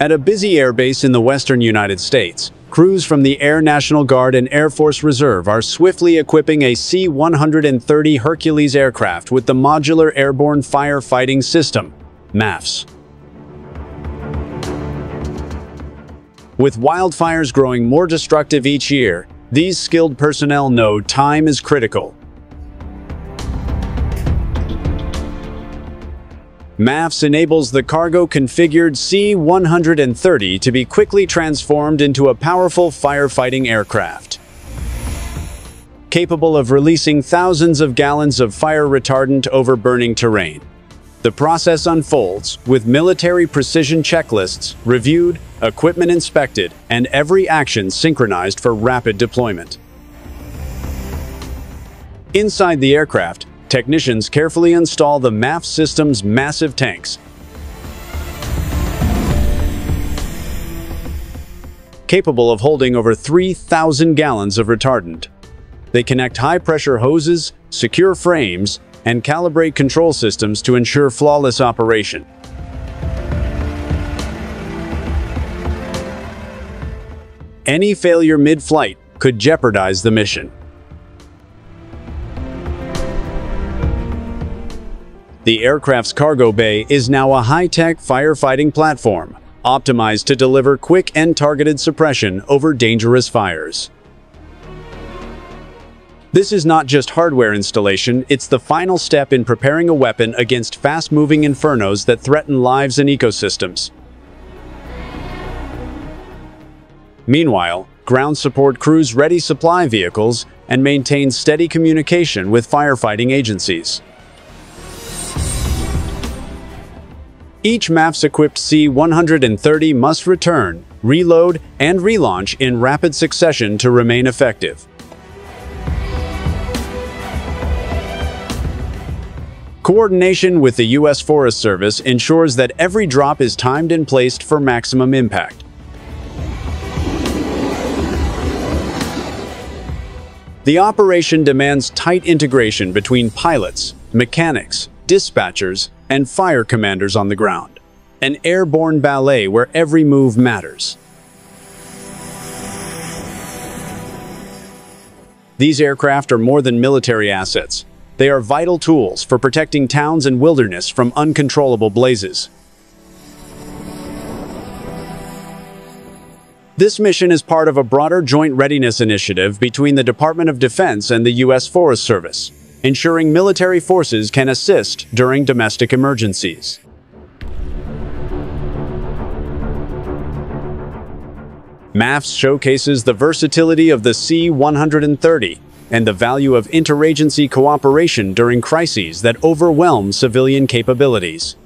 At a busy airbase in the western United States, crews from the Air National Guard and Air Force Reserve are swiftly equipping a C-130 Hercules aircraft with the Modular Airborne Firefighting System, MAFFS. With wildfires growing more destructive each year, these skilled personnel know time is critical. MAFFS enables the cargo-configured C-130 to be quickly transformed into a powerful firefighting aircraft. Capable of releasing thousands of gallons of fire retardant over burning terrain. The process unfolds with military precision checklists reviewed, equipment inspected, and every action synchronized for rapid deployment. Inside the aircraft, technicians carefully install the MAFFS system's massive tanks. Capable of holding over 3,000 gallons of retardant. They connect high-pressure hoses, secure frames, and calibrate control systems to ensure flawless operation. Any failure mid-flight could jeopardize the mission. The aircraft's cargo bay is now a high-tech firefighting platform, optimized to deliver quick and targeted suppression over dangerous fires. This is not just hardware installation, it's the final step in preparing a weapon against fast-moving infernos that threaten lives and ecosystems. Meanwhile, ground support crews ready supply vehicles and maintain steady communication with firefighting agencies. Each MAFFS-equipped C-130 must return, reload, and relaunch in rapid succession to remain effective. Coordination with the U.S. Forest Service ensures that every drop is timed and placed for maximum impact. The operation demands tight integration between pilots, mechanics, dispatchers, and fire commanders on the ground. An airborne ballet where every move matters. These aircraft are more than military assets. They are vital tools for protecting towns and wilderness from uncontrollable blazes. This mission is part of a broader joint readiness initiative between the Department of Defense and the U.S. Forest Service ensuring military forces can assist during domestic emergencies. MAFFS showcases the versatility of the C-130 and the value of interagency cooperation during crises that overwhelm civilian capabilities.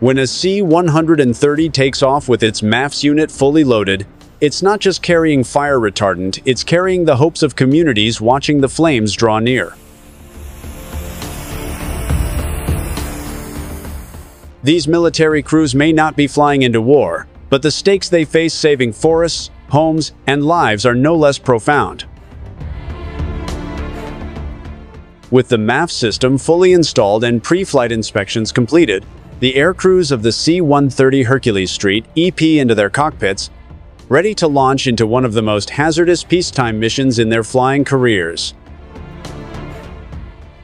When a C-130 takes off with its MAFFS unit fully loaded, it's not just carrying fire retardant, it's carrying the hopes of communities watching the flames draw near. These military crews may not be flying into war, but the stakes they face saving forests, homes, and lives are no less profound. With the MAFFS system fully installed and pre-flight inspections completed, the air crews of the C-130 Hercules Street EP into their cockpits ready to launch into one of the most hazardous peacetime missions in their flying careers.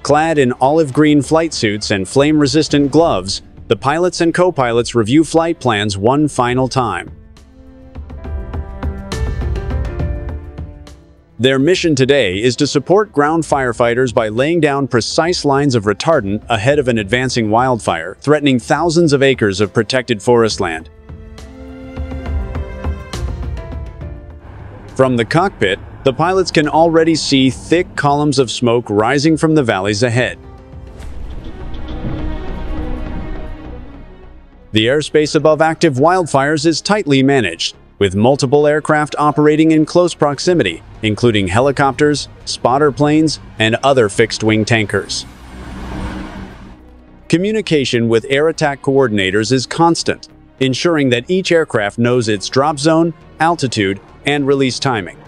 Clad in olive green flight suits and flame-resistant gloves, the pilots and co-pilots review flight plans one final time. Their mission today is to support ground firefighters by laying down precise lines of retardant ahead of an advancing wildfire, threatening thousands of acres of protected forest land. From the cockpit, the pilots can already see thick columns of smoke rising from the valleys ahead. The airspace above active wildfires is tightly managed, with multiple aircraft operating in close proximity, including helicopters, spotter planes, and other fixed-wing tankers. Communication with air attack coordinators is constant, ensuring that each aircraft knows its drop zone, altitude, and release timing.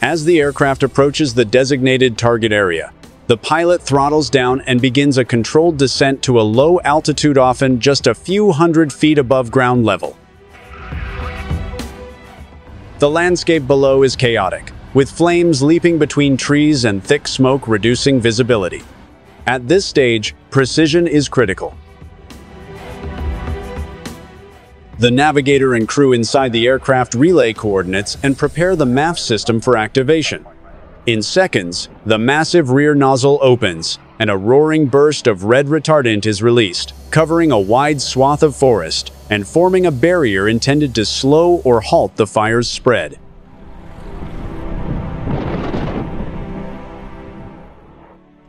As the aircraft approaches the designated target area, the pilot throttles down and begins a controlled descent to a low altitude often just a few hundred feet above ground level. The landscape below is chaotic, with flames leaping between trees and thick smoke reducing visibility. At this stage, precision is critical. The navigator and crew inside the aircraft relay coordinates and prepare the MAFFS system for activation. In seconds, the massive rear nozzle opens, and a roaring burst of red retardant is released, covering a wide swath of forest and forming a barrier intended to slow or halt the fire's spread.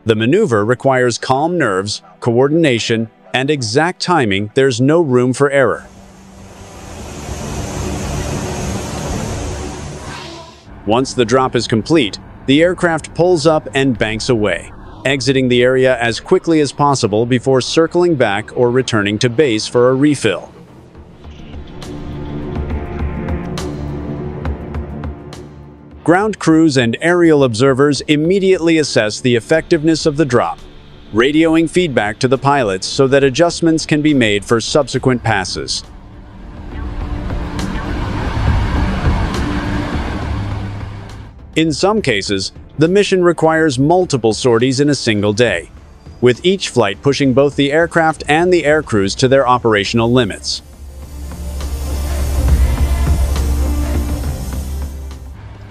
The maneuver requires calm nerves, coordination, and exact timing. There's no room for error. Once the drop is complete, the aircraft pulls up and banks away, exiting the area as quickly as possible before circling back or returning to base for a refill. Ground crews and aerial observers immediately assess the effectiveness of the drop, radioing feedback to the pilots so that adjustments can be made for subsequent passes. In some cases, the mission requires multiple sorties in a single day, with each flight pushing both the aircraft and the aircrews to their operational limits.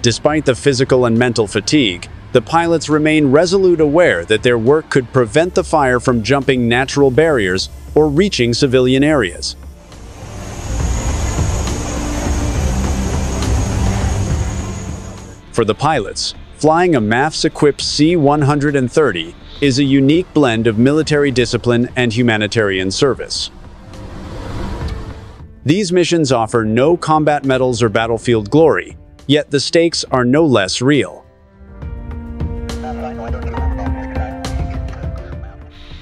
Despite the physical and mental fatigue, the pilots remain resolute aware that their work could prevent the fire from jumping natural barriers or reaching civilian areas. For the pilots, flying a MAFFS-equipped C-130 is a unique blend of military discipline and humanitarian service. These missions offer no combat medals or battlefield glory, yet the stakes are no less real.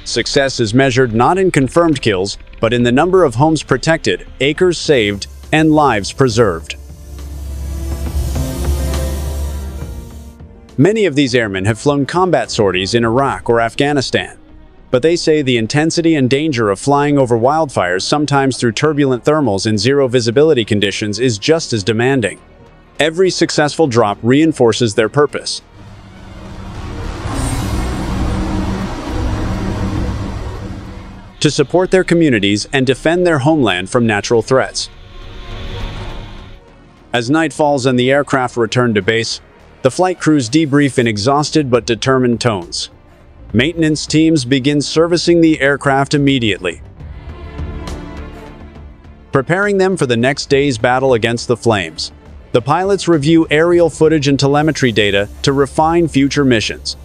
Success is measured not in confirmed kills, but in the number of homes protected, acres saved, and lives preserved. Many of these airmen have flown combat sorties in Iraq or Afghanistan, but they say the intensity and danger of flying over wildfires, sometimes through turbulent thermals in zero visibility conditions, is just as demanding. Every successful drop reinforces their purpose. To support their communities and defend their homeland from natural threats. As night falls and the aircraft return to base, the flight crews debrief in exhausted but determined tones. Maintenance teams begin servicing the aircraft immediately, preparing them for the next day's battle against the flames. The pilots review aerial footage and telemetry data to refine future missions.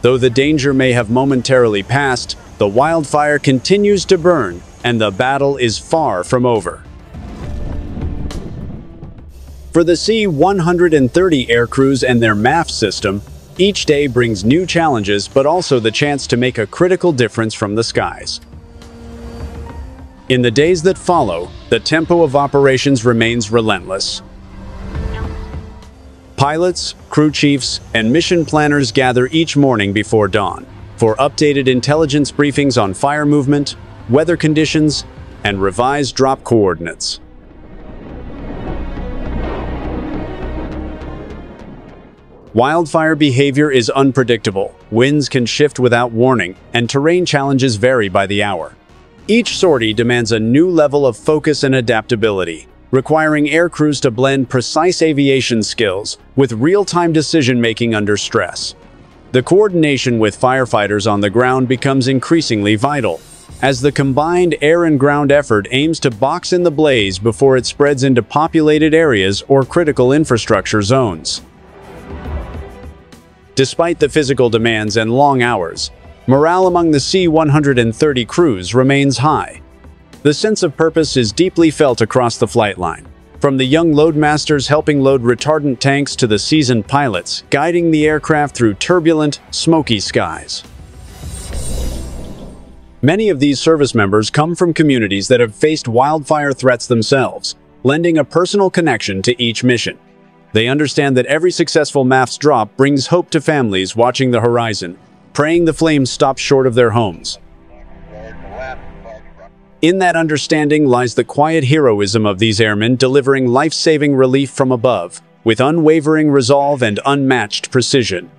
Though the danger may have momentarily passed, the wildfire continues to burn, and the battle is far from over. For the C-130 aircrews and their MAFFS system, each day brings new challenges but also the chance to make a critical difference from the skies. In the days that follow, the tempo of operations remains relentless. Pilots, crew chiefs, and mission planners gather each morning before dawn for updated intelligence briefings on fire movement, weather conditions, and revised drop coordinates. Wildfire behavior is unpredictable, winds can shift without warning, and terrain challenges vary by the hour. Each sortie demands a new level of focus and adaptability, requiring aircrews to blend precise aviation skills with real-time decision-making under stress. The coordination with firefighters on the ground becomes increasingly vital, as the combined air and ground effort aims to box in the blaze before it spreads into populated areas or critical infrastructure zones. Despite the physical demands and long hours, morale among the C-130 crews remains high. The sense of purpose is deeply felt across the flight line, from the young loadmasters helping load retardant tanks to the seasoned pilots guiding the aircraft through turbulent, smoky skies. Many of these service members come from communities that have faced wildfire threats themselves, lending a personal connection to each mission. They understand that every successful MAFFS drop brings hope to families watching the horizon, praying the flames stop short of their homes. In that understanding lies the quiet heroism of these airmen delivering life-saving relief from above, with unwavering resolve and unmatched precision.